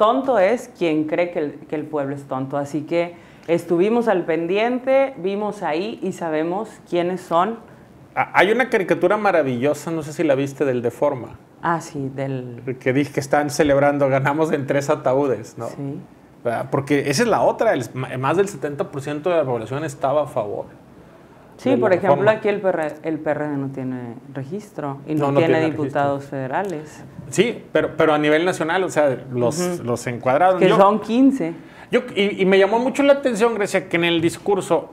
tonto es quien cree que el, que el pueblo es tonto. Así que estuvimos al pendiente, vimos ahí y sabemos quiénes son. Ah, Hay una caricatura maravillosa, no sé si la viste, del Deforma, Ah, sí, del... que dije que están celebrando, ganamos en tres ataúdes, ¿no? Sí. Ah, Porque esa es la otra, el- más del 70% de la población estaba a favor. Sí, por ejemplo, reforma. aquí el PRD, el PRD no tiene registro y no, No, no tiene, tiene diputados federales, Sí, pero, pero a nivel nacional, o sea, los, los encuadraron. que Yo- son 15. Yo, y, y me llamó mucho la atención, Grecia, que en el discurso,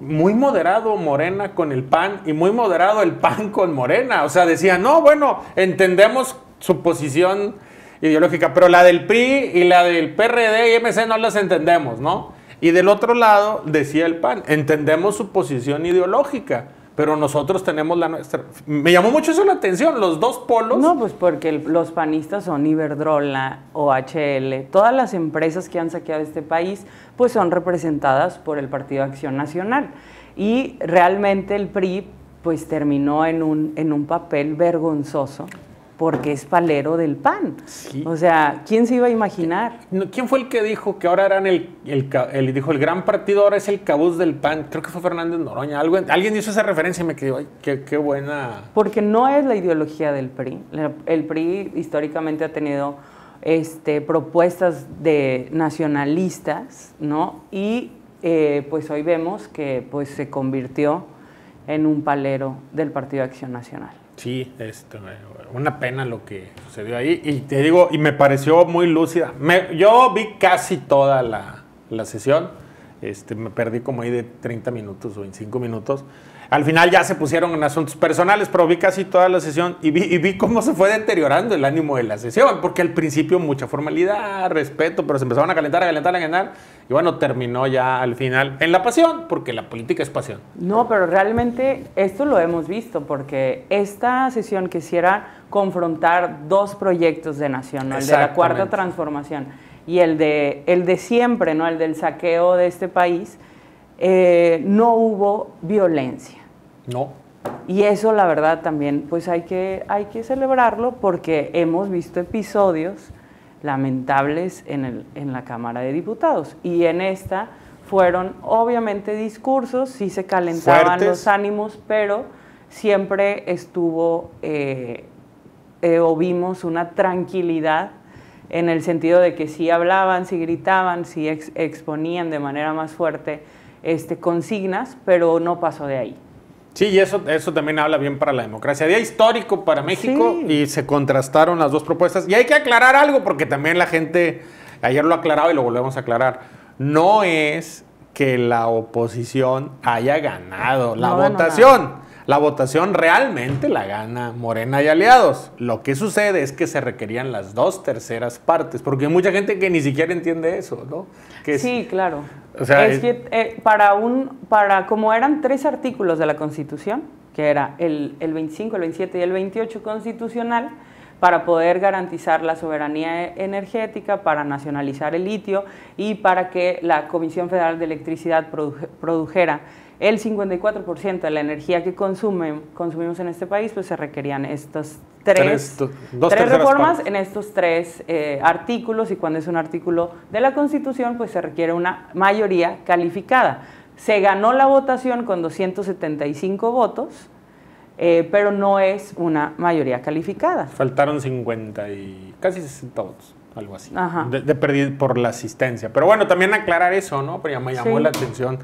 muy moderado Morena con el PAN y muy moderado el PAN con Morena. O sea, decían, no, bueno, entendemos su posición ideológica, pero la del PRI y la del PRD y MC no las entendemos, ¿no? Y del otro lado, decía el PAN, entendemos su posición ideológica, pero nosotros tenemos la nuestra. Me llamó mucho eso la atención, los dos polos. No, pues porque los panistas son Iberdrola, OHL, todas las empresas que han saqueado este país, pues son representadas por el Partido Acción Nacional. Y realmente el PRI, pues terminó en un, en un papel vergonzoso, porque es palero del PAN. Sí. O sea, ¿quién se iba a imaginar? ¿Quién fue el que dijo que ahora eran el, el, dijo el gran partido ahora es el cabuz del PAN? Creo que fue Fernández Noroña. Algo, alguien hizo esa referencia y me quedé, ay, qué, qué buena. Porque no es la ideología del PRI. El PRI históricamente ha tenido este, propuestas de nacionalistas, ¿no? Y eh, pues hoy vemos que pues, se convirtió en un palero del Partido Acción Nacional. Sí, este, una pena lo que sucedió ahí. Y te digo, y me pareció muy lúcida. Me- yo vi casi toda la, la sesión. Este, me perdí como ahí de 30 minutos o 25 minutos. Al final ya se pusieron en asuntos personales, pero vi casi toda la sesión y vi, y vi cómo se fue deteriorando el ánimo de la sesión, porque al principio mucha formalidad, respeto, pero se empezaron a calentar, a calentar, a calentar, y bueno, terminó ya al final en la pasión, porque la política es pasión. No, pero realmente esto lo hemos visto porque esta sesión quisiera confrontar dos proyectos de nación, ¿no? el de la cuarta transformación y el de, el de siempre, ¿no? el del saqueo de este país, eh, no hubo violencia. No, Y eso la verdad también pues hay que, hay que celebrarlo porque hemos visto episodios lamentables en, el, en la Cámara de Diputados y en esta fueron obviamente discursos, sí se calentaban Fuertes. los ánimos, pero siempre estuvo eh, eh, o vimos una tranquilidad en el sentido de que sí hablaban, sí gritaban, sí ex- exponían de manera más fuerte este, consignas, pero no pasó de ahí. Sí, y eso, eso también habla bien para la democracia. Día histórico para México Sí. y se contrastaron las dos propuestas. Y hay que aclarar algo porque también la gente, ayer lo aclaraba y lo volvemos a aclarar, no es que la oposición haya ganado la No votación. La votación realmente la gana Morena y aliados. Lo que sucede es que se requerían las dos terceras partes, porque hay mucha gente que ni siquiera entiende eso, ¿no? Que es- Sí, claro. O sea, es es- que eh, para un, para como eran tres artículos de la Constitución, que era el, el 25, el 27 y el 28 constitucional, para poder garantizar la soberanía energética, para nacionalizar el litio y para que la Comisión Federal de Electricidad produje- produjera el 54% de la energía que consumimos en este país, pues se requerían estas Tres, tres, reformas partes. en estos tres eh, artículos y cuando es un artículo de la Constitución, pues se requiere una mayoría calificada. Se ganó la votación con 275 votos, eh, pero no es una mayoría calificada. Faltaron 50 y casi 60 votos, algo así. Ajá. De, de perdido por la asistencia. Pero bueno, también aclarar eso, ¿no? Pero ya me llamó Sí. la atención